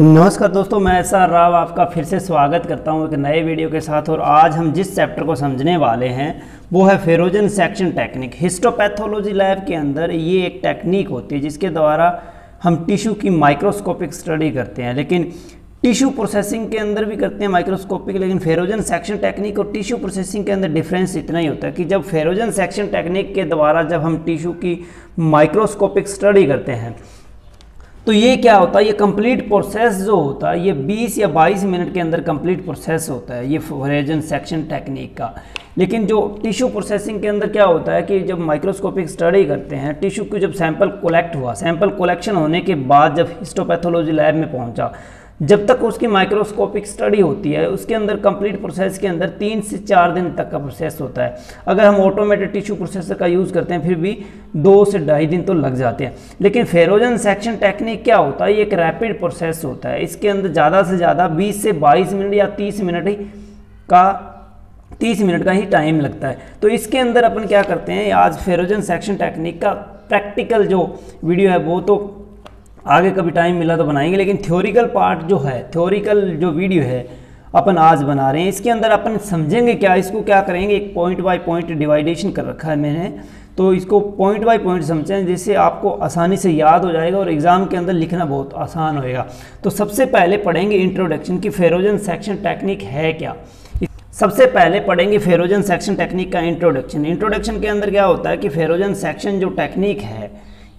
नमस्कार दोस्तों, मैं आर राव आपका फिर से स्वागत करता हूँ एक नए वीडियो के साथ। और आज हम जिस चैप्टर को समझने वाले हैं, वो है frozen section technique histopathology lab के अंदर ये एक टेक्निक होती है, जिसके द्वारा हम टिश्यू की माइक्रोस्कोपिक स्टडी करते हैं। लेकिन टिश्यू प्रोसेसिंग के अंदर भी करते हैं माइक्रोस्कोपिक लेकिन फेरोजन सेक्शन टेक्निक और टिश्यू प्रोसेसिंग के अंदर डिफरेंस इतना ही होता है कि जब फेरोजन सेक्शन टेक्निक के द्वारा जब हम टिश्यू की माइक्रोस्कोपिक स्टडी करते हैं तो ये क्या होता है? ये कंप्लीट प्रोसेस जो होता है, ये 20 या 22 मिनट के अंदर कंप्लीट प्रोसेस होता है, ये फ्रेजन सेक्शन टेक्निक का। लेकिन जो टिश्यू प्रोसेसिंग के अंदर क्या होता है कि जब माइक्रोस्कोपिक स्टडी करते हैं टिश्यू की जब सैंपल कलेक्ट हुआ सैंपल कलेक्शन होने के बाद जब हिस्टोपैथोलॉजी लैब में पहुँचा जब तक उसकी माइक्रोस्कोपिक स्टडी होती है, उसके अंदर कंप्लीट प्रोसेस के अंदर तीन से चार दिन तक का प्रोसेस होता है। अगर हम ऑटोमेटेड टिश्यू प्रोसेसर का यूज़ करते हैं, फिर भी दो से ढाई दिन तो लग जाते हैं। लेकिन फेरोजन सेक्शन टेक्निक क्या होता है? ये एक रैपिड प्रोसेस होता है। इसके अंदर ज़्यादा से ज़्यादा बीस से बाईस मिनट या तीस मिनट ही का, तीस मिनट का ही टाइम लगता है। तो इसके अंदर अपन क्या करते हैं? आज फेरोजन सेक्शन टेक्निक का प्रैक्टिकल जो वीडियो है, वो तो आगे कभी टाइम मिला तो बनाएँगे, लेकिन थ्योरिकल पार्ट जो है थ्योरिकल जो वीडियो है, अपन आज बना रहे हैं। इसके अंदर अपन समझेंगे क्या, इसको क्या करेंगे? एक पॉइंट बाय पॉइंट डिवाइडेशन कर रखा है मैंने। तो इसको पॉइंट बाय पॉइंट समझें जिससे आपको आसानी से याद हो जाएगा और एग्ज़ाम के अंदर लिखना बहुत आसान होएगा। तो सबसे पहले पढ़ेंगे इंट्रोडक्शन की, फेरोजन सेक्शन टेक्निक है क्या? सबसे पहले पढ़ेंगे फेरोजन सेक्शन टेक्निक का इंट्रोडक्शन इंट्रोडक्शन के अंदर क्या होता है कि फेरोजन सेक्शन जो टेक्निक है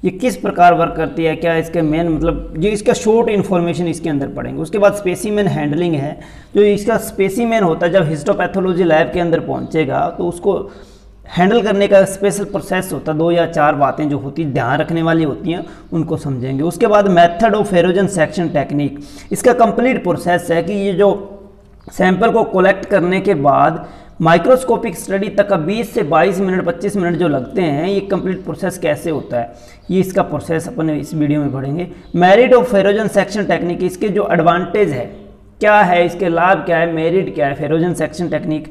ये किस प्रकार वर्क करती है, क्या इसके मेन मतलब जो इसका शॉर्ट इन्फॉर्मेशन इसके अंदर पड़ेंगे। उसके बाद स्पेसीमेन हैंडलिंग है, जो इसका स्पेसीमेन होता है, जब हिस्टोपैथोलॉजी लैब के अंदर पहुंचेगा तो उसको हैंडल करने का स्पेशल प्रोसेस होता है, दो या चार बातें जो होती, ध्यान रखने वाली होती हैं, उनको समझेंगे। उसके बाद method of frozen section technique इसका कंप्लीट प्रोसेस है कि ये जो सैंपल को कलेक्ट करने के बाद माइक्रोस्कोपिक स्टडी तक का 20 से 22 मिनट 25 मिनट जो लगते हैं, ये कंप्लीट प्रोसेस कैसे होता है? ये इसका प्रोसेस अपन इस वीडियो में पढ़ेंगे। Merit of frozen section technique, इसके जो एडवांटेज है, क्या है, इसके लाभ क्या है, मेरिट क्या है, फेरोजन सेक्शन टेक्निक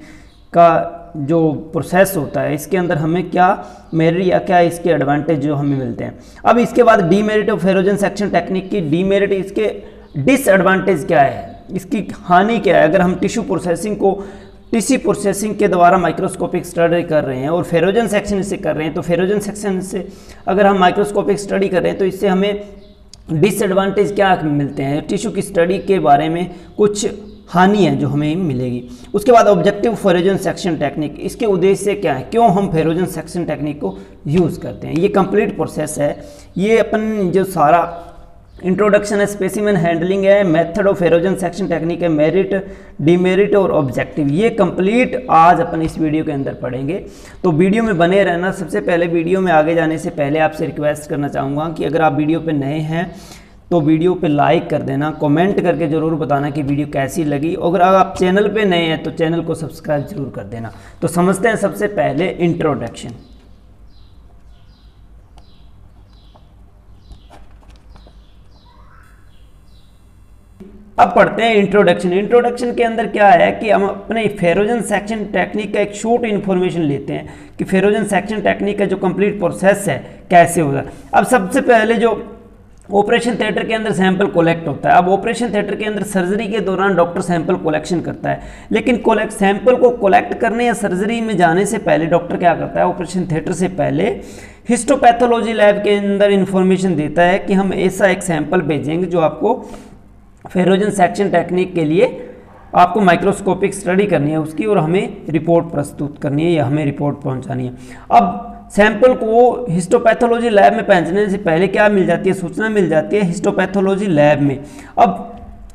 का जो प्रोसेस होता है, इसके अंदर हमें क्या मेरिट या क्या इसके एडवांटेज जो हमें मिलते हैं। अब इसके बाद demerit of frozen section technique की डीमेरिट इसके डिसएडवांटेज क्या है? इसकी हानि क्या है? अगर हम टिश्यू प्रोसेसिंग को टीसी प्रोसेसिंग के द्वारा माइक्रोस्कोपिक स्टडी कर रहे हैं और फेरोजन सेक्शन से कर रहे हैं। तो फेरोजन सेक्शन से अगर हम माइक्रोस्कोपिक स्टडी कर रहे हैं तो इससे हमें डिसएडवांटेज क्या मिलते हैं? टिश्यू की स्टडी के बारे में कुछ हानि है जो हमें मिलेगी। उसके बाद ऑब्जेक्टिव फेरोजन सेक्शन टेक्निक, इसके उद्देश्य क्या है? क्यों हम फेरोजन सेक्शन टेक्निक को यूज़ करते हैं? ये कंप्लीट प्रोसेस है। ये अपन जो सारा इंट्रोडक्शन है स्पेसिमेन हैंडलिंग है method of frozen section technique है मेरिट डीमेरिट और ऑब्जेक्टिव ये कंप्लीट आज अपन इस वीडियो के अंदर पढ़ेंगे। तो वीडियो में बने रहना, सबसे पहले वीडियो में आगे जाने से पहले आपसे रिक्वेस्ट करना चाहूँगा कि अगर आप वीडियो पे नए हैं तो वीडियो पे लाइक कर देना कमेंट करके ज़रूर बताना कि वीडियो कैसी लगी। अगर आप चैनल पे नए हैं तो चैनल को सब्सक्राइब ज़रूर कर देना। तो समझते हैं सबसे पहले इंट्रोडक्शन अब पढ़ते हैं इंट्रोडक्शन इंट्रोडक्शन के अंदर क्या है कि हम अपने फेरोजन सेक्शन टेक्निक का एक शॉर्ट इन्फॉर्मेशन लेते हैं कि फेरोजन सेक्शन टेक्निक का जो कंप्लीट प्रोसेस है, कैसे होगा अब सबसे पहले जो ऑपरेशन थिएटर के अंदर सैंपल कलेक्ट होता है। अब ऑपरेशन थिएटर के अंदर सर्जरी के दौरान डॉक्टर सैंपल कलेक्शन करता है। लेकिन कोलेक्ट सैंपल को कलेक्ट करने या सर्जरी में जाने से पहले डॉक्टर क्या करता है? ऑपरेशन थिएटर से पहले हिस्टोपैथोलॉजी लैब के अंदर इंफॉर्मेशन देता है कि हम ऐसा एक सैंपल भेजेंगे जो आपको फेरोजन सेक्शन टेक्निक के लिए आपको माइक्रोस्कोपिक स्टडी करनी है, उसकी और हमें रिपोर्ट प्रस्तुत करनी है या हमें रिपोर्ट पहुंचानी है। अब सैंपल को हिस्टोपैथोलॉजी लैब में पहुँचने से पहले क्या मिल जाती है? सूचना मिल जाती है हिस्टोपैथोलॉजी लैब में। अब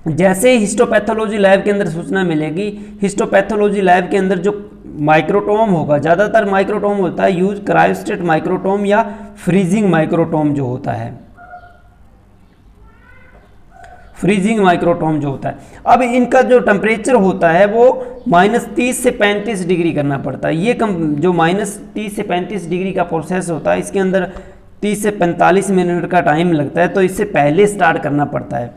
जैसे ही हिस्टोपैथोलॉजी लैब के अंदर सूचना मिलेगी, हिस्टोपैथोलॉजी लैब के अंदर जो माइक्रोटोम होगा, ज़्यादातर माइक्रोटोम होता है, यूज़ क्रायोस्टेट माइक्रोटोम या फ्रीजिंग माइक्रोटोम जो होता है। फ्रीजिंग माइक्रोटोम जो होता है। अब इनका जो टेम्परेचर होता है, वो माइनस तीस से पैंतीस डिग्री करना पड़ता है। ये कम, जो माइनस तीस से पैंतीस डिग्री का प्रोसेस होता है, इसके अंदर तीस से पैंतालीस मिनट का टाइम लगता है तो इससे पहले स्टार्ट करना पड़ता है।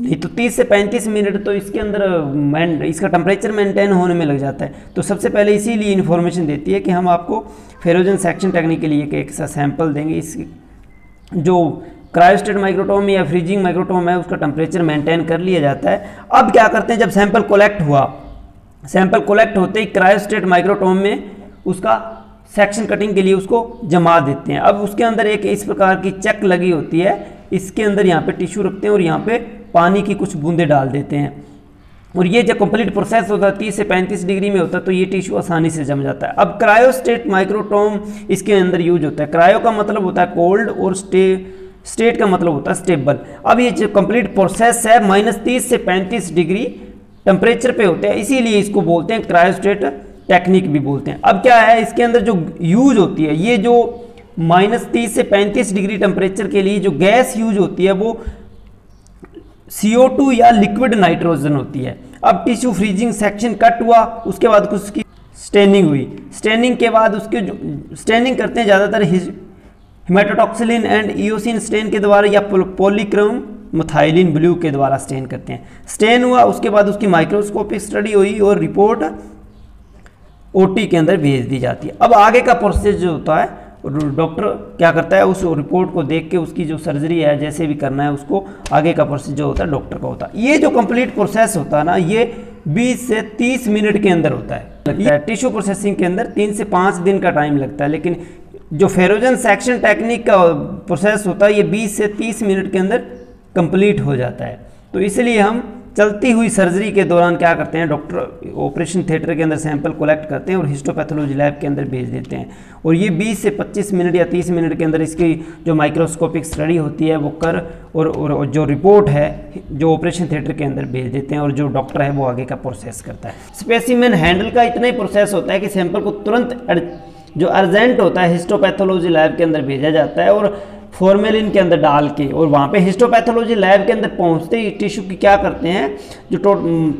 नहीं तो 30 से 35 मिनट तो इसके अंदर इसका टेम्परेचर मेंटेन होने में लग जाता है। तो सबसे पहले इसीलिए इन्फॉर्मेशन देती है कि हम आपको फेरोजन सेक्शन टेक्निक के लिए एक सैंपल देंगे। इस, जो क्रायोस्टेट माइक्रोटोम या फ्रीजिंग माइक्रोटोम है, उसका टेम्परेचर मेंटेन कर लिया जाता है। अब क्या करते हैं, जब सैंपल कलेक्ट हुआ सैंपल कलेक्ट होते ही क्रायोस्टेट माइक्रोटोम में उसका सेक्शन कटिंग के लिए उसको जमा देते हैं। अब उसके अंदर एक इस प्रकार की चेक लगी होती है, इसके अंदर यहाँ पे टिश्यू रखते हैं और यहाँ पे पानी की कुछ बूंदे डाल देते हैं। और ये जब कंप्लीट प्रोसेस होता है, तीस से पैंतीस डिग्री में होता है तो ये टिश्यू आसानी से जम जाता है। अब क्रायोस्टेट माइक्रोटोम इसके अंदर यूज़ होता है। क्रायो का मतलब होता है कोल्ड और स्टे स्टेट का मतलब होता है स्टेबल अब ये जो कंप्लीट प्रोसेस है माइनस तीस से पैंतीस डिग्री टेम्परेचर पे होते हैं, इसीलिए इसको बोलते हैं क्रायोस्टेट टेक्निक भी बोलते हैं. अब क्या है, इसके अंदर जो यूज़ होती है, ये जो माइनस तीस से पैंतीस डिग्री टेम्परेचर के लिए जो गैस यूज़ होती है, वो CO2 या लिक्विड नाइट्रोजन होती है. अब टिश्यू फ्रीजिंग सेक्शन कट हुआ, उसके बाद उसकी स्टेनिंग हुई. स्टेनिंग के बाद उसके जो स्टेनिंग करते हैं ज़्यादातर हिमेटोटॉक्सिलिन एंड ईओसिन स्टेन के द्वारा या पॉलीक्रम मथाइलिन ब्लू के द्वारा स्टेन करते हैं। स्टेन हुआ उसके बाद उसकी माइक्रोस्कोपिक स्टडी हुई और रिपोर्ट ओटी के अंदर भेज दी जाती है। अब आगे का प्रोसेस जो होता है डॉक्टर क्या करता है उस रिपोर्ट को देख के उसकी जो सर्जरी है जैसे भी करना है उसको आगे का प्रोसेस जो होता है डॉक्टर का होता है। ये जो कंप्लीट प्रोसेस होता है ना ये 20 से 30 मिनट के अंदर होता है। लगता है। टिश्यू प्रोसेसिंग के अंदर तीन से पाँच दिन का टाइम लगता है लेकिन जो फेरोजन सेक्शन टेक्निक का प्रोसेस होता है ये 20 से 30 मिनट के अंदर कंप्लीट हो जाता है। तो इसलिए हम चलती हुई सर्जरी के दौरान क्या करते हैं डॉक्टर ऑपरेशन थिएटर के अंदर सैंपल कलेक्ट करते हैं और हिस्टोपैथोलॉजी लैब के अंदर भेज देते हैं। और ये 20 से 25 मिनट या 30 मिनट के अंदर इसकी जो माइक्रोस्कोपिक स्टडी होती है वो कर और, और जो रिपोर्ट है जो ऑपरेशन थिएटर के अंदर भेज देते हैं और जो डॉक्टर है वो आगे का प्रोसेस करता है। स्पेसिमेन हैंडल का इतना ही प्रोसेस होता है कि सैंपल को तुरंत जो अर्जेंट होता है, हिस्टोपैथोलॉजी लैब के अंदर भेजा जाता है और फॉर्मेलिन के अंदर डाल के और वहाँ पे हिस्टोपैथोलॉजी लैब के अंदर पहुँचते ही टिश्यू की क्या करते हैं, जो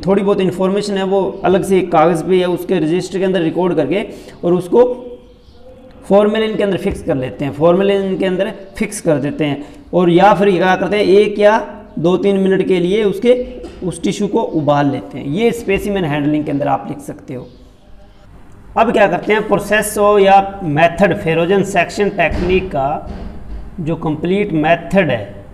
थोड़ी बहुत इन्फॉर्मेशन है वो अलग से एक कागज़ पे या उसके रजिस्टर के अंदर रिकॉर्ड करके और उसको फॉर्मेलिन के अंदर फिक्स कर लेते हैं, फॉर्मेलिन के अंदर फिक्स कर देते हैं और या फिर क्या करते हैं, एक या दो तीन मिनट के लिए उसके, उस टिश्यू को उबाल लेते हैं। ये स्पेसिमेन हैंडलिंग के अंदर आप लिख सकते हो। अब क्या करते हैं प्रोसेस हो या मेथड फेरोजन सेक्शन टेक्निक का जो कंप्लीट मेथड है,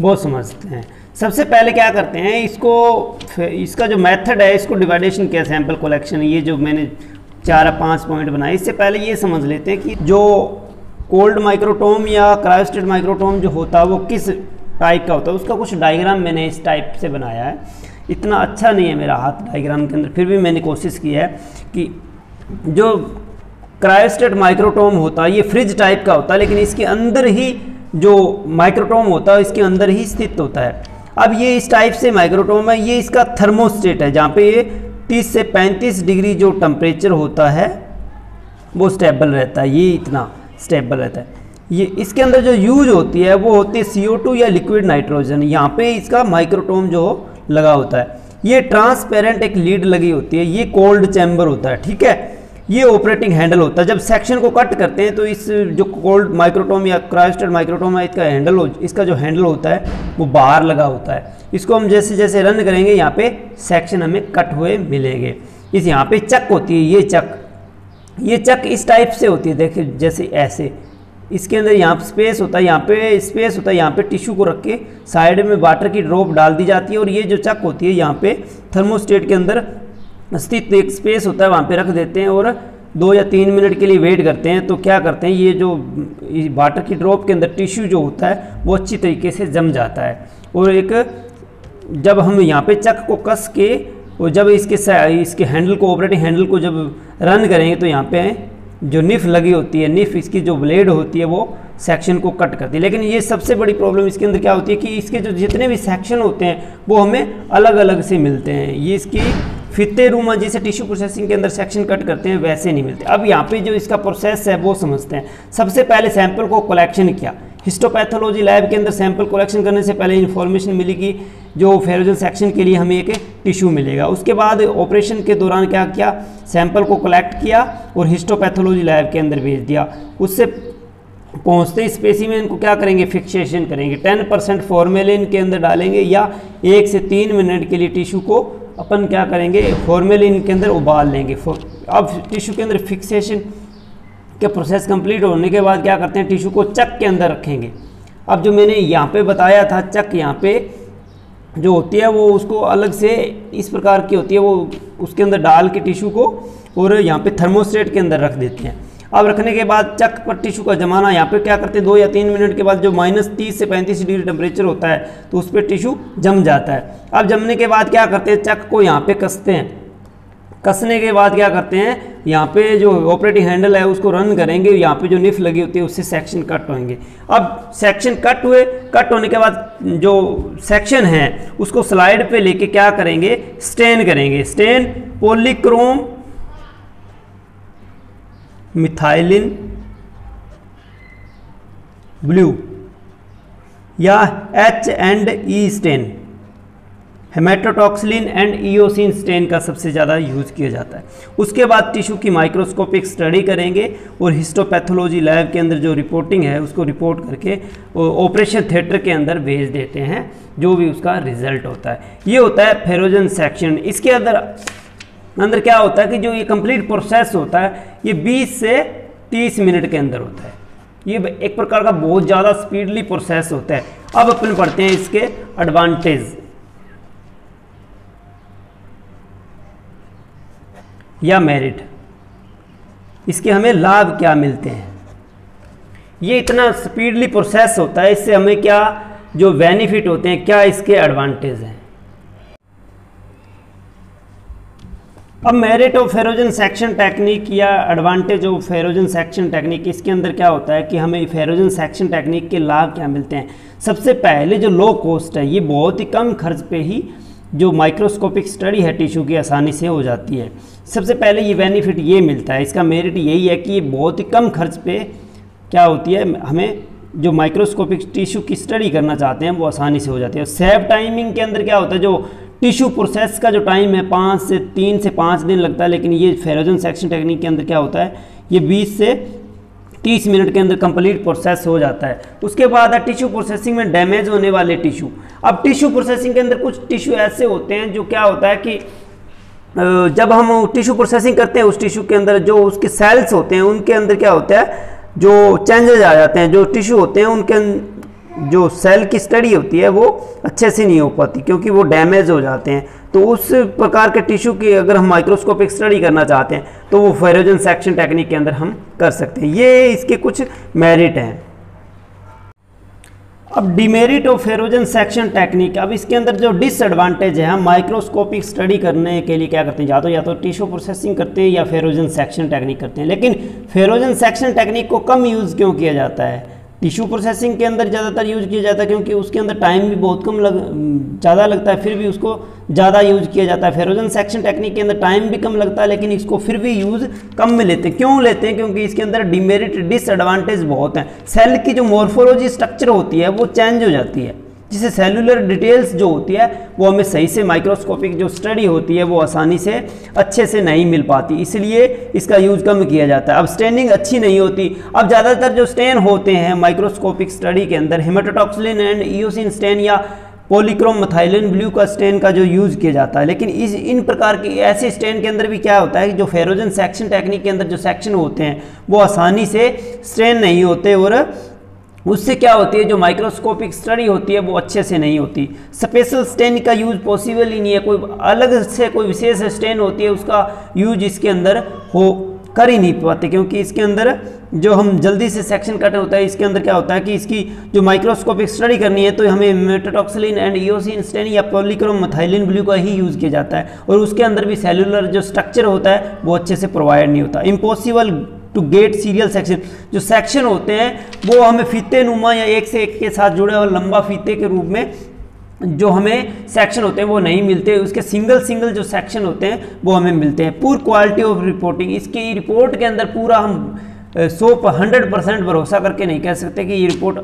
वो समझते हैं। सबसे पहले क्या करते हैं, इसको इसका जो मेथड है, इसको डिवाइडेशन किया सैंपल कलेक्शन ये जो मैंने चार पाँच पॉइंट बनाए, इससे पहले ये समझ लेते हैं कि जो कोल्ड माइक्रोटोम या क्रायोस्टेट माइक्रोटोम जो होता है, वो किस टाइप का होता है। उसका कुछ डायग्राम मैंने इस टाइप से बनाया है। इतना अच्छा नहीं है मेरा हाथ डायग्राम के अंदर, फिर भी मैंने कोशिश की है। कि जो क्रायोस्टेट माइक्रोटोम होता है, ये फ्रिज टाइप का होता है, लेकिन इसके अंदर ही जो माइक्रोटोम होता है, इसके अंदर ही स्थित होता है। अब ये इस टाइप से माइक्रोटोम है, ये इसका थर्मोस्टेट है, जहाँ पे ये 30 से 35 डिग्री जो टेम्परेचर होता है, वो स्टेबल रहता है, ये इतना स्टेबल रहता है। ये इसके अंदर जो यूज़ होती है, वो होती है सी या लिक्विड नाइट्रोजन यहाँ पे इसका माइक्रोटोम जो लगा होता है। ये ट्रांसपेरेंट एक लीड लगी होती है, ये कोल्ड चैम्बर होता है, ठीक है? ये ऑपरेटिंग हैंडल होता है। जब सेक्शन को कट करते हैं तो इस जो कोल्ड माइक्रोटोम या क्रायोस्टेड माइक्रोटोम है, इसका हैंडल इसका जो हैंडल होता है, वो बाहर लगा होता है। इसको हम जैसे जैसे रन करेंगे, यहाँ पे सेक्शन हमें कट हुए मिलेंगे। इस यहाँ पे चक होती है, ये चक ये चक इस टाइप से होती है, देखिए, जैसे ऐसे। इसके अंदर यहाँ स्पेस होता है, यहाँ पे स्पेस होता है, यहाँ पे टिश्यू को रख के साइड में वाटर की ड्रॉप डाल दी जाती है और ये जो चक होती है यहाँ पे थर्मोस्टेट के अंदर स्थित एक स्पेस होता है, वहाँ पे रख देते हैं और दो या तीन मिनट के लिए वेट करते हैं। तो क्या करते हैं, ये जो वाटर की ड्रॉप के अंदर टिश्यू जो होता है, वो अच्छी तरीके से जम जाता है। और एक, जब हम यहाँ पे चक को कस के और जब इसके इसके हैंडल को ऑपरेटिंग हैंडल को जब रन करेंगे तो यहाँ पे जो निफ लगी होती है, निफ इसकी जो ब्लेड होती है वो सेक्शन को कट करती है। लेकिन ये सबसे बड़ी प्रॉब्लम इसके अंदर क्या होती है कि इसके जो जितने भी सेक्शन होते हैं, वो हमें अलग अलग से मिलते हैं। ये इसकी फिते रूमा जैसे टिश्यू प्रोसेसिंग के अंदर सेक्शन कट करते हैं, वैसे नहीं मिलते। अब यहाँ पे जो इसका प्रोसेस है, वो समझते हैं। सबसे पहले सैंपल को कलेक्शन किया। हिस्टोपैथोलॉजी लैब के अंदर सैंपल कलेक्शन करने से पहले इन्फॉर्मेशन मिली कि जो फेरोजल सेक्शन के लिए हमें एक टिश्यू मिलेगा। उसके बाद ऑपरेशन के दौरान क्या किया? सैंपल को कलेक्ट किया और हिस्टोपैथोलॉजी लैब के अंदर भेज दिया। उससे पहुँचते स्पेसिमेन को क्या करेंगे? फिक्सेशन करेंगे। 10 परसेंट फॉर्मेलिन के अंदर डालेंगे या एक से तीन मिनट के लिए टिश्यू को अपन क्या करेंगे? फॉर्मेलिन के अंदर उबाल लेंगे। अब टिश्यू के अंदर फिक्सेशन के प्रोसेस कंप्लीट होने के बाद क्या करते हैं? टिश्यू को चक के अंदर रखेंगे। अब जो मैंने यहाँ पे बताया था, चक यहाँ पे जो होती है वो उसको अलग से इस प्रकार की होती है, वो उसके अंदर डाल के टिशू को और यहाँ पे थर्मोस्टेट के अंदर रख देते हैं। अब रखने के बाद चक पर टिशू का जमाना यहाँ पे क्या करते हैं, दो या तीन मिनट के बाद जो माइनस तीस से पैंतीस डिग्री टेम्परेचर होता है तो उस पर टिशू जम जाता है। अब जमने के बाद क्या करते हैं, चक को यहाँ पर कसते हैं। कसने के बाद क्या करते हैं, यहाँ पे जो ऑपरेटिंग हैंडल है, उसको रन करेंगे, यहाँ पे जो निफ लगी होती है, उससे सेक्शन कट होंगे अब सेक्शन कट हुए कट होने के बाद जो सेक्शन है, उसको स्लाइड पे लेके क्या करेंगे स्टेन करेंगे। स्टेन पोलिक्रोम मिथाइलिन ब्लू या H and E stain haematoxylin and eosin stain का सबसे ज़्यादा यूज़ किया जाता है। उसके बाद टिश्यू की माइक्रोस्कोपिक स्टडी करेंगे और हिस्टोपैथोलॉजी लैब के अंदर जो रिपोर्टिंग है, उसको रिपोर्ट करके ऑपरेशन थिएटर के अंदर भेज देते हैं, जो भी उसका रिज़ल्ट होता है। ये होता है फेरोजन सेक्शन इसके अंदर अंदर क्या होता है कि जो ये कंप्लीट प्रोसेस होता है, ये 20 से 30 मिनट के अंदर होता है। ये एक प्रकार का बहुत ज़्यादा स्पीडली प्रोसेस होता है। अब अपन पढ़ते हैं इसके एडवांटेज या मेरिट इसके हमें लाभ क्या मिलते हैं? ये इतना स्पीडली प्रोसेस होता है, इससे हमें क्या जो बेनिफिट होते हैं, क्या इसके एडवांटेज हैं? अब merit of frozen section technique या advantage of frozen section technique इसके अंदर क्या होता है कि हमें फेरोजन सेक्शन टेक्निक के लाभ क्या मिलते हैं? सबसे पहले जो लो कॉस्ट है, ये बहुत ही कम खर्च पे ही जो माइक्रोस्कोपिक स्टडी है टिश्यू की, आसानी से हो जाती है। सबसे पहले ये बेनिफिट ये मिलता है। इसका मेरिट यही है कि ये बहुत ही कम खर्च पे क्या होती है, हमें जो माइक्रोस्कोपिक टिश्यू की स्टडी करना चाहते हैं, वो आसानी से हो जाती है। सेव टाइमिंग के अंदर क्या होता है, जो टिश्यू प्रोसेस का जो टाइम है, पाँच से तीन से पाँच दिन लगता है, लेकिन ये फेरोजन सेक्शन टेक्निक के अंदर क्या होता है, ये बीस से तीस मिनट के अंदर कंप्लीट प्रोसेस हो जाता है। उसके बाद है टिश्यू प्रोसेसिंग में डैमेज होने वाले टिश्यू। अब टिश्यू प्रोसेसिंग के अंदर कुछ टिश्यू ऐसे होते हैं जो क्या होता है कि जब हम टिश्यू प्रोसेसिंग करते हैं, उस टिश्यू के अंदर जो उसके सेल्स होते हैं, उनके अंदर क्या होता है, जो चेंजेज आ जाते हैं, जो टिश्यू होते हैं, उनके जो सेल की स्टडी होती है, वो अच्छे से नहीं हो पाती क्योंकि वो डैमेज हो जाते हैं। तो उस प्रकार के टिश्यू की अगर हम माइक्रोस्कोपिक स्टडी करना चाहते हैं तो वो फेरोजन सेक्शन टेक्निक के अंदर हम कर सकते हैं। ये इसके कुछ मेरिट हैं। अब demerit of frozen section technique अब इसके अंदर जो डिसएडवांटेज है, हम माइक्रोस्कोपिक स्टडी करने के लिए क्या करते हैं? या तो या तो टिश्यू प्रोसेसिंग करते हैं या फेरोजन सेक्शन टेक्निक करते हैं। लेकिन फेरोजन सेक्शन टेक्निक को कम यूज़ क्यों किया जाता है? टिश्यू प्रोसेसिंग के अंदर ज़्यादातर यूज़ किया जाता है क्योंकि उसके अंदर टाइम भी बहुत कम लग, ज़्यादा लगता है, फिर भी उसको ज़्यादा यूज़ किया जाता है। फेरोजन सेक्शन टेक्निक के अंदर टाइम भी कम लगता है, लेकिन इसको फिर भी यूज़ कम में लेते हैं। क्यों लेते हैं? क्योंकि इसके अंदर डिमेरिट, डिसएडवांटेज बहुत हैं। सेल की जो मोर्फोलॉजी स्ट्रक्चर होती है, वो चेंज हो जाती है। जिसे सेलुलर डिटेल्स जो होती है, वो हमें सही से माइक्रोस्कोपिक जो स्टडी होती है, वो आसानी से, अच्छे से नहीं मिल पाती। इसलिए इसका यूज़ कम किया जाता है। अब स्टेनिंग अच्छी नहीं होती। अब ज़्यादातर जो स्टेन होते हैं माइक्रोस्कोपिक स्टडी के अंदर हेमाटोटॉक्सिलिन एंड ईओसिन स्टेन या पोलिक्रोम मथाइलिन ब्लू का स्टेन का जो यूज़ किया जाता है। लेकिन इस, इन प्रकार के ऐसे स्टेन के अंदर भी क्या होता है कि जो फेरोजन सेक्शन टेक्निक के अंदर जो सेक्शन होते हैं, वो आसानी से स्टेन नहीं होते और उससे क्या होती है, जो माइक्रोस्कोपिक स्टडी होती है, वो अच्छे से नहीं होती। स्पेशल स्टेन का यूज़ पॉसिबल ही नहीं है, कोई अलग से कोई विशेष स्टेन होती है, उसका यूज़ इसके अंदर हो कर ही नहीं पाते, क्योंकि इसके अंदर जो हम जल्दी से सेक्शन कट होता है, इसके अंदर क्या होता है कि इसकी जो माइक्रोस्कोपिक स्टडी करनी है तो हमें मेटाटॉक्सिलिन एंड ईओसिन स्टेन या पोलिक्रोम मथाइलिन ब्लू का ही यूज़ किया जाता है। और उसके अंदर भी सेलुलर जो स्ट्रक्चर होता है, वो अच्छे से प्रोवाइड नहीं होता। Impossible to get serial section जो सेक्शन होते हैं, वो हमें फीते नुमा या एक से एक के साथ जुड़े और लंबा फीते के रूप में जो हमें सेक्शन होते हैं, वो नहीं मिलते। उसके सिंगल सिंगल जो सेक्शन होते हैं, वो हमें मिलते हैं। पूर क्वालिटी ऑफ़ रिपोर्टिंग इसकी रिपोर्ट के अंदर पूरा हम सौ हंड्रेड परसेंट भरोसा करके नहीं कह सकते कि ये रिपोर्ट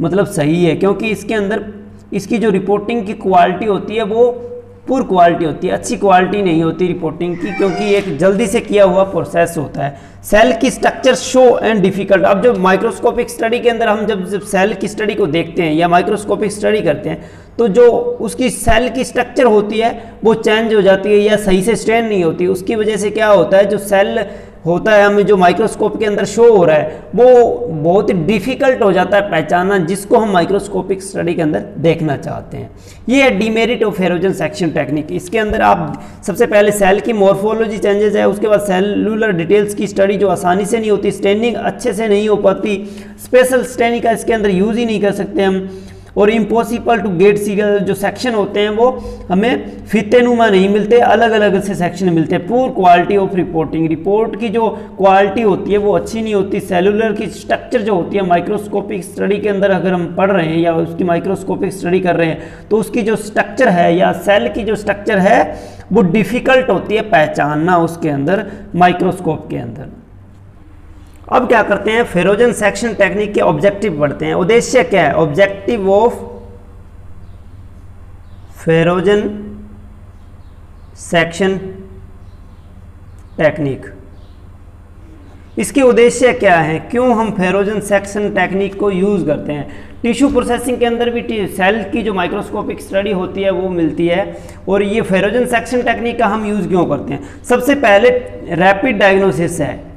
मतलब सही है, क्योंकि इसके अंदर, इसकी जो रिपोर्टिंग की क्वालिटी होती है, वो पुअर क्वालिटी होती है, अच्छी क्वालिटी नहीं होती रिपोर्टिंग की, क्योंकि एक जल्दी से किया हुआ प्रोसेस होता है। सेल की स्ट्रक्चर शो एंड डिफ़िकल्ट अब जब माइक्रोस्कोपिक स्टडी के अंदर हम जब जब सेल की स्टडी को देखते हैं या माइक्रोस्कोपिक स्टडी करते हैं तो जो उसकी सेल की स्ट्रक्चर होती है, वो चेंज हो जाती है या सही से स्ट्रेन नहीं होती। उसकी वजह से क्या होता है, जो सेल होता है, हमें जो माइक्रोस्कोप के अंदर शो हो रहा है, वो बहुत ही डिफ़िकल्ट हो जाता है पहचानना, जिसको हम माइक्रोस्कोपिक स्टडी के अंदर देखना चाहते हैं। ये है demerit of frozen section technique इसके अंदर आप सबसे पहले सेल की मॉर्फोलॉजी चेंजेस है, उसके बाद सेलुलर डिटेल्स की स्टडी जो आसानी से नहीं होती स्टेनिंग अच्छे से नहीं हो पाती स्पेशल स्टेनिंग का इसके अंदर यूज़ ही नहीं कर सकते हम। और इम्पॉसिबल टू गेट सीगल जो सेक्शन होते हैं वो हमें फिते नुमा नहीं मिलते अलग अलग से सेक्शन मिलते हैं। Poor quality of reporting report की जो क्वालिटी होती है वो अच्छी नहीं होती। सेलुलर की स्ट्रक्चर जो होती है माइक्रोस्कोपिक स्टडी के अंदर अगर हम पढ़ रहे हैं या उसकी माइक्रोस्कोपिक स्टडी कर रहे हैं तो उसकी जो स्ट्रक्चर है या सेल की जो स्ट्रक्चर है, वो डिफ़िकल्ट होती है पहचानना उसके अंदर माइक्रोस्कोप के अंदर। अब क्या करते हैं? फेरोजन सेक्शन टेक्निक के ऑब्जेक्टिव पढ़ते हैं। उद्देश्य क्या है? Objective of frozen section technique. इसके उद्देश्य क्या है? क्यों हम फेरोजन सेक्शन टेक्निक को यूज़ करते हैं? टिश्यू प्रोसेसिंग के अंदर भी सेल की जो माइक्रोस्कोपिक स्टडी होती है, वो मिलती है। और ये फेरोजन सेक्शन टेक्निक का हम यूज़ क्यों करते हैं? सबसे पहले रैपिड डायग्नोसिस है।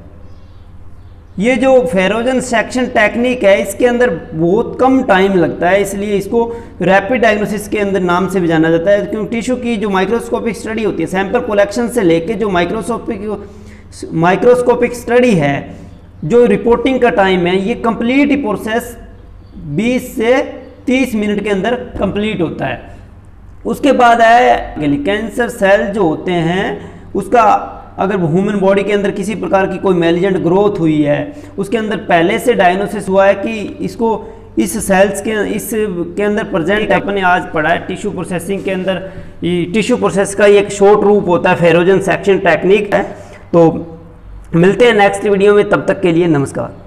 ये जो फेरोजन सेक्शन टेक्निक है, इसके अंदर बहुत कम टाइम लगता है, इसलिए इसको रैपिड डायग्नोसिस के अंदर नाम से भी जाना जाता है, क्योंकि टिश्यू की जो माइक्रोस्कोपिक स्टडी होती है सैंपल कलेक्शन से लेके जो माइक्रोस्कोपिक माइक्रोस्कोपिक स्टडी है, जो रिपोर्टिंग का टाइम है, ये कंप्लीट प्रोसेस 20 से 30 मिनट के अंदर कंप्लीट होता है। उसके बाद है, कैंसर सेल जो होते हैं, उसका अगर ह्यूमन बॉडी के अंदर किसी प्रकार की कोई मेलिजेंट ग्रोथ हुई है, उसके अंदर पहले से डायग्नोसिस हुआ है कि इसको इस सेल्स के, इस के अंदर प्रेजेंट अपने आज पढ़ा है टिश्यू प्रोसेसिंग के अंदर टिश्यू प्रोसेस का एक शॉर्ट रूप होता है फेरोजन सेक्शन टेक्निक है। तो मिलते हैं नेक्स्ट वीडियो में, तब तक के लिए नमस्कार।